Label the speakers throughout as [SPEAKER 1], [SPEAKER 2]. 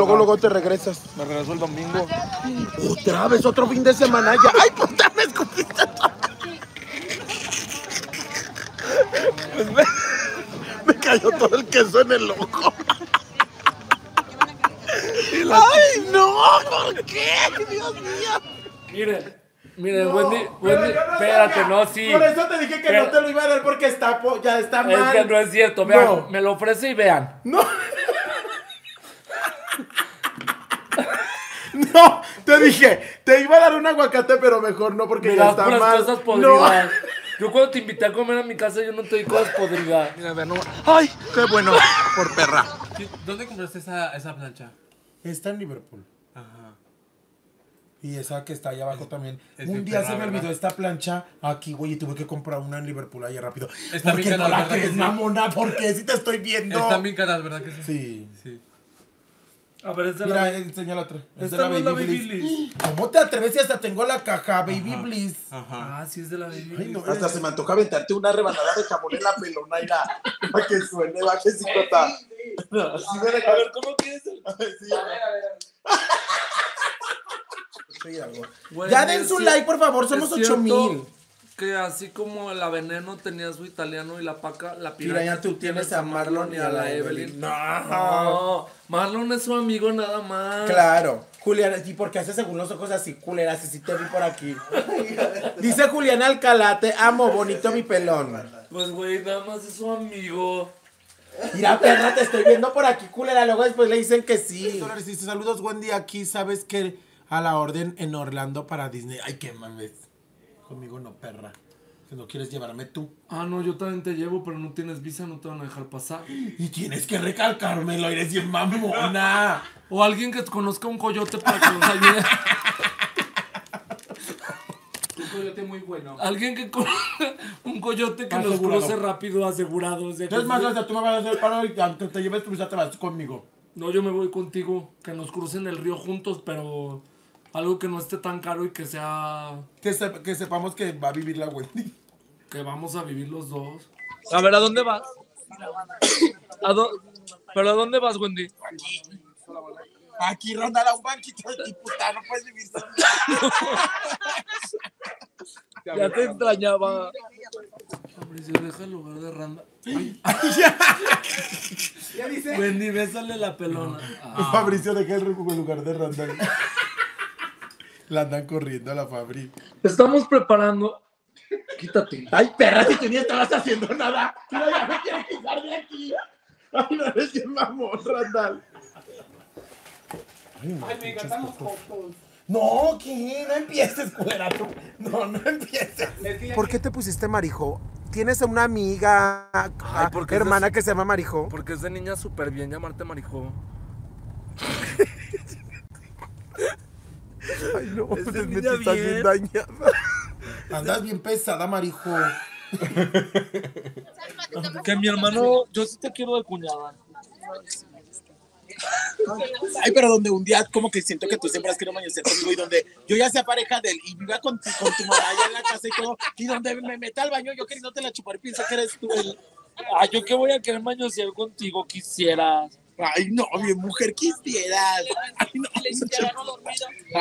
[SPEAKER 1] luego, luego te regresas.
[SPEAKER 2] Me regreso el domingo.
[SPEAKER 1] Otra vez, otro fin de semana ya. ¡Ay, puta, me escupiste todo! Pues me, me cayó todo el queso en el ojo. ¡Ay, no! ¿Por qué? ¡Dios mío!
[SPEAKER 3] Mire, mire, Wendy, Wendy, espérate, no, sí.
[SPEAKER 1] Por eso te dije que
[SPEAKER 3] Pero-
[SPEAKER 1] no te lo iba a dar porque está, ya está
[SPEAKER 3] Es
[SPEAKER 1] mal.
[SPEAKER 3] que no es cierto, vean,
[SPEAKER 1] No.
[SPEAKER 3] me lo ofrece y vean.
[SPEAKER 1] No. No, te dije, te iba a dar un aguacate, pero mejor no porque
[SPEAKER 3] Mira,
[SPEAKER 1] ya está mal.
[SPEAKER 3] cosas
[SPEAKER 1] no.
[SPEAKER 3] Yo cuando te invité a comer a mi casa, yo no te di cosas podridas.
[SPEAKER 2] Mira, vean, no. ¡Ay! ¡Qué bueno! Por perra.
[SPEAKER 4] ¿Dónde compraste esa, esa plancha?
[SPEAKER 1] Está en Liverpool.
[SPEAKER 4] Ajá.
[SPEAKER 1] Y esa que está ahí abajo también.
[SPEAKER 4] es
[SPEAKER 1] Un día
[SPEAKER 4] perra,
[SPEAKER 1] se me
[SPEAKER 4] ¿verdad?
[SPEAKER 1] olvidó esta plancha aquí, güey, y tuve que comprar una en Liverpool ahí rápido.
[SPEAKER 4] Está
[SPEAKER 1] ¿Por
[SPEAKER 4] bien
[SPEAKER 1] qué no la
[SPEAKER 4] ¿verdad que
[SPEAKER 1] crees,
[SPEAKER 4] sí?
[SPEAKER 1] mamona? ¿Por qué? Si te estoy viendo.
[SPEAKER 4] Están bien caras, ¿verdad que sí?
[SPEAKER 1] Sí.
[SPEAKER 4] Sí.
[SPEAKER 3] A ver, esta
[SPEAKER 1] Mira,
[SPEAKER 3] la...
[SPEAKER 1] enseña la otra. Es
[SPEAKER 3] Esta
[SPEAKER 1] de la
[SPEAKER 3] no es la
[SPEAKER 1] Baby Bliss.
[SPEAKER 3] Bliss.
[SPEAKER 1] ¿Cómo te atreves si hasta tengo la caja Baby Bliss?
[SPEAKER 4] Ajá.
[SPEAKER 3] Ah, sí es de la Baby.
[SPEAKER 1] Ay, no,
[SPEAKER 5] Hasta se me antoja aventarte una rebanada de jamón en la pelona y la para que suene, va que psicota. Así me deja ver
[SPEAKER 3] ¿Cómo quieres?
[SPEAKER 5] sí,
[SPEAKER 1] Sí, algo.
[SPEAKER 3] Güey,
[SPEAKER 1] Ya den
[SPEAKER 3] es
[SPEAKER 1] su like, por favor,
[SPEAKER 3] es
[SPEAKER 1] somos
[SPEAKER 3] cierto
[SPEAKER 1] 8 mil.
[SPEAKER 3] Que así como la veneno tenía su italiano y la paca, la
[SPEAKER 1] Mira, ya tú tienes a Marlon y a la Evelyn.
[SPEAKER 3] No,
[SPEAKER 1] No.
[SPEAKER 3] Marlon es su amigo nada más.
[SPEAKER 1] Claro. Juliana, ¿y por qué hace según los ojos así, culera? Si sí te vi por aquí. Dice Juliana Alcalá, te amo, bonito mi pelón.
[SPEAKER 3] Pues güey, nada más es su amigo.
[SPEAKER 1] Mira, perra, te estoy viendo por aquí, culera. Luego después le dicen que sí. Dice, saludos, Wendy. Aquí sabes que a la orden en Orlando para Disney. Ay, qué mames. Conmigo no, perra. Si no quieres llevarme tú.
[SPEAKER 3] Ah, no, yo también te llevo, pero no tienes visa, no te van a dejar pasar.
[SPEAKER 1] Y tienes que recalcármelo, eres bien mamona.
[SPEAKER 3] O alguien que conozca un coyote para que nos ayude.
[SPEAKER 4] Un coyote muy bueno.
[SPEAKER 3] Alguien que conozca un coyote que nos cruce rápido, asegurado. o sea,
[SPEAKER 1] Es más, hasta tú me vas a hacer paro y aunque te lleves tu visa, te vas conmigo.
[SPEAKER 3] No, yo me voy contigo, que nos crucen el río juntos, pero algo que no esté tan caro y que sea
[SPEAKER 1] Que, sep- que sepamos que va a vivir la Wendy.
[SPEAKER 3] que vamos a vivir los dos.
[SPEAKER 6] A ver, ¿a dónde vas? ¿A dó- ¿Pero a dónde vas, Wendy?
[SPEAKER 1] Aquí, Ronda, a un banquito de puta, no puedes vivir solo.
[SPEAKER 6] Ya te extrañaba.
[SPEAKER 3] Fabricio, deja el lugar de Randa.
[SPEAKER 1] Ya dice.
[SPEAKER 3] Wendy, bésale la pelona. Ah,
[SPEAKER 1] Fabricio deja el lugar de Ronda. La andan corriendo a la Fabri.
[SPEAKER 3] Estamos preparando. Quítate.
[SPEAKER 1] Ay, perra, si tú ni estabas haciendo nada. No, ya me quiere quitar de aquí. Ay, no eres bien mamón, Randall. Ay, me encantan los fotos. No, ¿qué? No empieces, culera, tú. No, no empieces. ¿Por qué te pusiste Marijo? ¿Tienes una amiga,
[SPEAKER 3] Ay,
[SPEAKER 1] hermana
[SPEAKER 3] de-
[SPEAKER 1] que se llama Marijo?
[SPEAKER 3] Porque es de niña súper bien llamarte Marijo.
[SPEAKER 1] Ay, no,
[SPEAKER 3] Es de
[SPEAKER 1] pues me
[SPEAKER 3] niña
[SPEAKER 1] estás bien
[SPEAKER 3] bien.
[SPEAKER 1] dañada. Andas bien pesada, Marijo.
[SPEAKER 6] Que mi hermano, yo sí te quiero de cuñada.
[SPEAKER 5] Ay, pero donde un día como que siento que tú siempre has querido amanecer conmigo y donde yo ya sea pareja de él y viva con tu, con tu mamá allá en la casa y todo, y donde me meta al baño yo queriéndote la chupar y pienso que eres tú el...
[SPEAKER 6] Ah, yo que voy a querer mañosear contigo, quisieras.
[SPEAKER 5] Ay, no, mi mujer quisieras. Ay, no.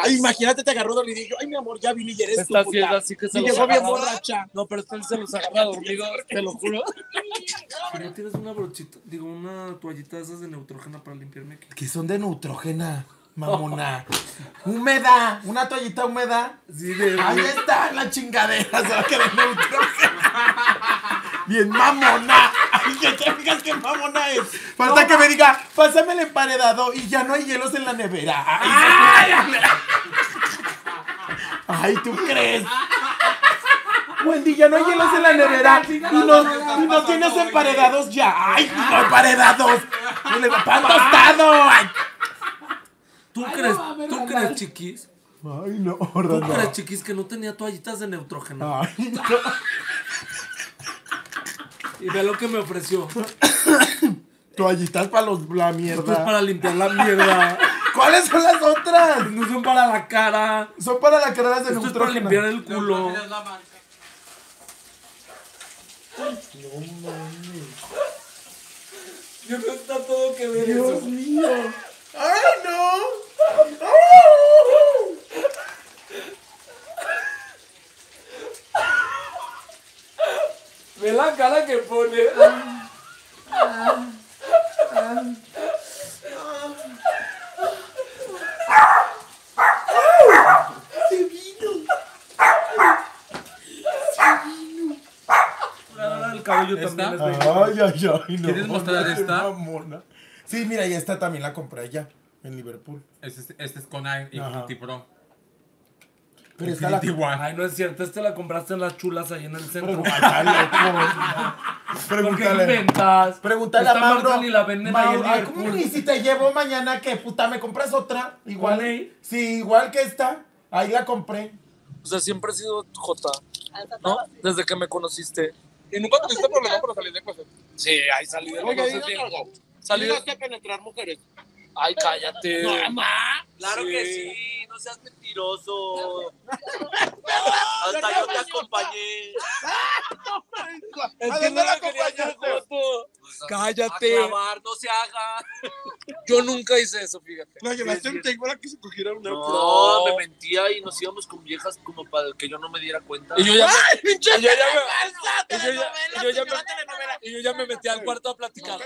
[SPEAKER 5] Ay, imagínate, te agarró dormido y yo, ay, mi amor, ya vine y eres puta.
[SPEAKER 6] ciega, así que se
[SPEAKER 5] Y
[SPEAKER 6] los
[SPEAKER 5] llegó bien
[SPEAKER 6] agarraba.
[SPEAKER 5] borracha.
[SPEAKER 6] No, pero él se los agarra dormido, te lo juro.
[SPEAKER 3] Si no tienes una brochita, digo, una toallita de esas de neutrógena para limpiarme aquí.
[SPEAKER 1] Que son de neutrógena, mamona. húmeda, una toallita húmeda.
[SPEAKER 3] Sí, de.
[SPEAKER 1] Ahí está la chingadera, se va a quedar neutrógena. Bien mamona. Que te fijas que mamona es. Falta que me diga, pásame el emparedado y ya no hay hielos en la nevera. Ay, Ay, ¿tú crees? Wendy, ya no hay hielos en la nevera y no, y no tienes emparedados ya. Ay, no emparedados. Pan tostado. Ay,
[SPEAKER 3] ¿Tú crees, ¿tú crees, chiquis?
[SPEAKER 1] Ay, no,
[SPEAKER 3] ¿Tú crees, chiquis, que no tenía toallitas de neutrógeno?
[SPEAKER 1] Ay, no.
[SPEAKER 3] Y ve lo que me ofreció.
[SPEAKER 1] Toallitas para los la
[SPEAKER 3] Esto es
[SPEAKER 1] mierda.
[SPEAKER 3] para limpiar la mierda.
[SPEAKER 1] ¿Cuáles son las otras?
[SPEAKER 3] No son para la cara.
[SPEAKER 1] Son para la cara de
[SPEAKER 3] Esto es para limpiar el culo. No está todo que ver
[SPEAKER 1] Dios
[SPEAKER 3] eso.
[SPEAKER 1] mío. Ay, no.
[SPEAKER 3] Cara que pone. El cabello también es bello.
[SPEAKER 1] Ay, ay, ay, no.
[SPEAKER 4] ¿Quieres mostrar
[SPEAKER 1] Qué
[SPEAKER 4] esta?
[SPEAKER 1] mamona. Sí, mira, y esta también la compré allá, en Liverpool.
[SPEAKER 4] Este es, este es con Air
[SPEAKER 1] Ajá.
[SPEAKER 4] Infinity Pro.
[SPEAKER 1] Pero esta la.
[SPEAKER 3] Ay, no es cierto, este la compraste en las chulas ahí en el centro.
[SPEAKER 1] Pregúntale,
[SPEAKER 3] ¿Por qué inventas?
[SPEAKER 1] Pregúntale a Mauro.
[SPEAKER 3] ni la venden ahí en
[SPEAKER 1] Mauro, ay, ¿cómo ni si te llevo mañana que puta me compras otra? Igual.
[SPEAKER 3] ¿Cuál ahí?
[SPEAKER 1] Sí, igual que esta. Ahí la compré.
[SPEAKER 6] O sea, siempre he sido J, ¿no? Desde que me conociste.
[SPEAKER 2] ¿Y nunca tuviste problema para salir de closet?
[SPEAKER 6] Sí, ahí salí
[SPEAKER 5] diga algo.
[SPEAKER 6] Salí de-
[SPEAKER 5] penetrar mujeres.
[SPEAKER 6] Ay, cállate.
[SPEAKER 7] Claro que sí, no seas mentiroso. Hasta yo te acompañé.
[SPEAKER 6] Es
[SPEAKER 5] ¿A
[SPEAKER 6] que no
[SPEAKER 5] la acompañaste?
[SPEAKER 7] A
[SPEAKER 6] Cállate.
[SPEAKER 7] no se haga.
[SPEAKER 6] Yo nunca hice eso, fíjate.
[SPEAKER 5] La llevaste take para que se cogiera una.
[SPEAKER 7] No, me mentía y nos íbamos con viejas como para que yo no me diera cuenta.
[SPEAKER 6] Y yo ya me,
[SPEAKER 5] pinche
[SPEAKER 6] y yo ya me, y yo ya- me-
[SPEAKER 5] telenovela.
[SPEAKER 6] y yo ya me metí al cuarto a platicar.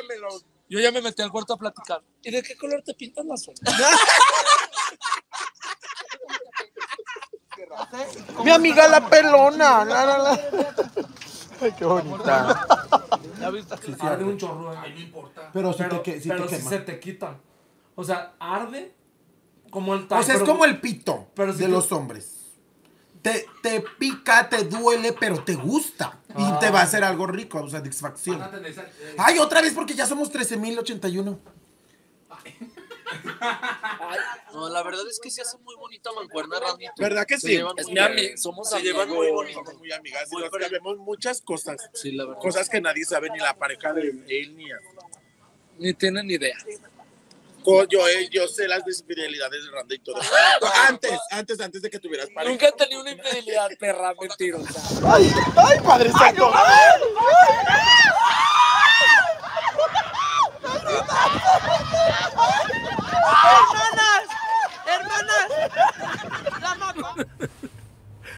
[SPEAKER 6] Yo ya me metí al cuarto a platicar. ¿Y de qué color te pintan las uñas?
[SPEAKER 1] Mi amiga la pelona. La, la, la. Ay, qué bonita.
[SPEAKER 6] ¿Ya viste?
[SPEAKER 3] Arde un chorro. Ay, no importa.
[SPEAKER 1] Pero sí
[SPEAKER 3] pero,
[SPEAKER 1] te
[SPEAKER 3] pero
[SPEAKER 1] te quema.
[SPEAKER 3] se te quita. O sea, arde como el
[SPEAKER 1] O sea, es como el pito
[SPEAKER 3] pero si
[SPEAKER 1] de los hombres. Te, te pica, te duele, pero te gusta. Y
[SPEAKER 3] Ah.
[SPEAKER 1] te va a hacer algo rico, o sea, satisfacción. Ay, otra vez porque ya somos 13.081.
[SPEAKER 7] No, la verdad es que se hace muy bonita mancuerna, Randy.
[SPEAKER 5] ¿Verdad que
[SPEAKER 7] Se
[SPEAKER 5] sí?
[SPEAKER 6] Es
[SPEAKER 7] muy
[SPEAKER 6] somos
[SPEAKER 7] Se
[SPEAKER 6] amigos.
[SPEAKER 7] llevan muy bonito.
[SPEAKER 5] Somos muy amigas y nos sabemos muchas cosas.
[SPEAKER 7] Sí, la verdad.
[SPEAKER 5] Cosas que nadie sabe, ni la pareja de él ni a-
[SPEAKER 6] Ni tienen ni idea.
[SPEAKER 5] Yo, eh, yo sé las infidelidades de Randy y todo. Antes, antes, antes de que tuvieras pareja.
[SPEAKER 6] Nunca he tenido una infidelidad, perra mentirosa.
[SPEAKER 1] Ay, ay, Padre Santo. Ay,